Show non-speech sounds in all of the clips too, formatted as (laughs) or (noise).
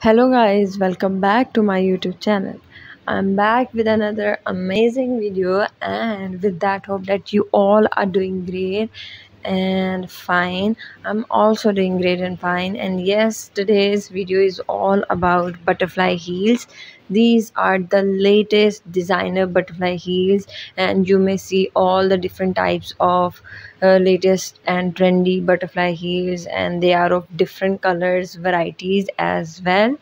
Hello guys, welcome back to my YouTube channel. I'm back with another amazing video and with that hope that you all are doing great and fine. I'm also doing great and fine and yes, today's video is all about butterfly heels. These are the latest designer butterfly heels and you may see all the different types of uh, latest and trendy butterfly heels and they are of different colors varieties as well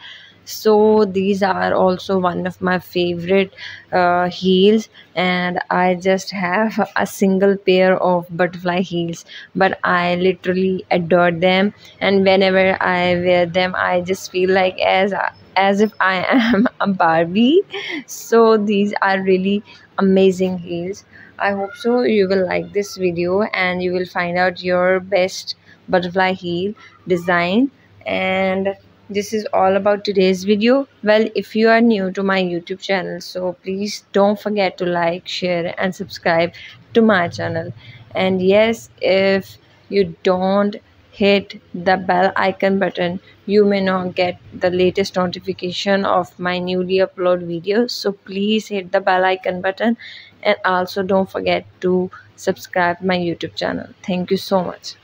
so these are also one of my favorite uh, heels and i just have a single pair of butterfly heels but i literally adore them. And whenever i wear them i just feel like as as if i (laughs) am a barbie. So these are really amazing heels. I hope so you will like this video and you will find out your best butterfly heel design. And this is all about today's video. Well if you are new to my youtube channel so please don't forget to like share and subscribe to my channel. And yes if you don't hit the bell icon button you may not get the latest notification of my newly upload videos so please hit the bell icon button. And also don't forget to subscribe my youtube channel. Thank you so much